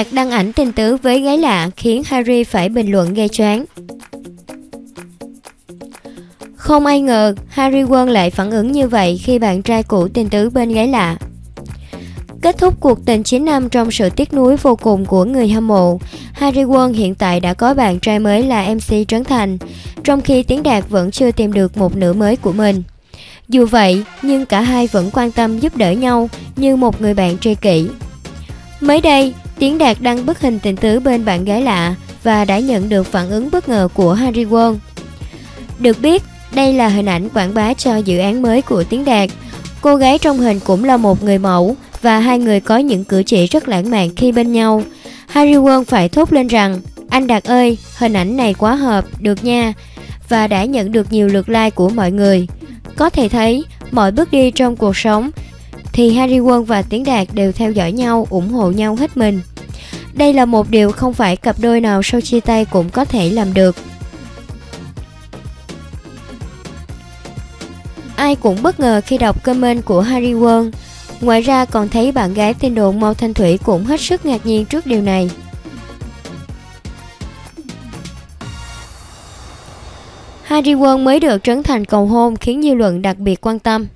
Đạt đăng ảnh tình tứ với gái lạ khiến Harry phải bình luận gây choáng. Không ai ngờ Harry Won lại phản ứng như vậy khi bạn trai cũ tình tứ bên gái lạ. Kết thúc cuộc tình 9 năm trong sự tiếc nuối vô cùng của người hâm mộ, Harry Won hiện tại đã có bạn trai mới là MC Trấn Thành, trong khi Tiến Đạt vẫn chưa tìm được một nửa mới của mình. Dù vậy, nhưng cả hai vẫn quan tâm giúp đỡ nhau như một người bạn tri kỷ. Mới đây, Tiến Đạt đăng bức hình tình tứ bên bạn gái lạ và đã nhận được phản ứng bất ngờ của Harry Won. Được biết, đây là hình ảnh quảng bá cho dự án mới của Tiến Đạt. Cô gái trong hình cũng là một người mẫu và hai người có những cử chỉ rất lãng mạn khi bên nhau. Harry Won phải thốt lên rằng Anh Đạt ơi, hình ảnh này quá hợp, được nha và đã nhận được nhiều lượt like của mọi người. Có thể thấy, mọi bước đi trong cuộc sống thì Harry Won và Tiến Đạt đều theo dõi nhau, ủng hộ nhau hết mình. Đây là một điều không phải cặp đôi nào sau chia tay cũng có thể làm được. Ai cũng bất ngờ khi đọc comment của Harry Won. Ngoài ra còn thấy bạn gái tên đồn Mao Thanh Thủy cũng hết sức ngạc nhiên trước điều này. Harry Won mới được Trấn Thành cầu hôn khiến dư luận đặc biệt quan tâm.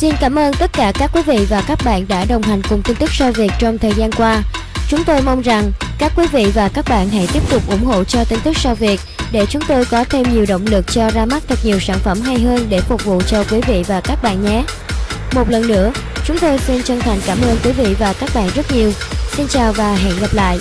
Xin cảm ơn tất cả các quý vị và các bạn đã đồng hành cùng tin tức soi Việt trong thời gian qua. Chúng tôi mong rằng các quý vị và các bạn hãy tiếp tục ủng hộ cho tin tức soi Việt để chúng tôi có thêm nhiều động lực cho ra mắt thật nhiều sản phẩm hay hơn để phục vụ cho quý vị và các bạn nhé. Một lần nữa, chúng tôi xin chân thành cảm ơn quý vị và các bạn rất nhiều. Xin chào và hẹn gặp lại.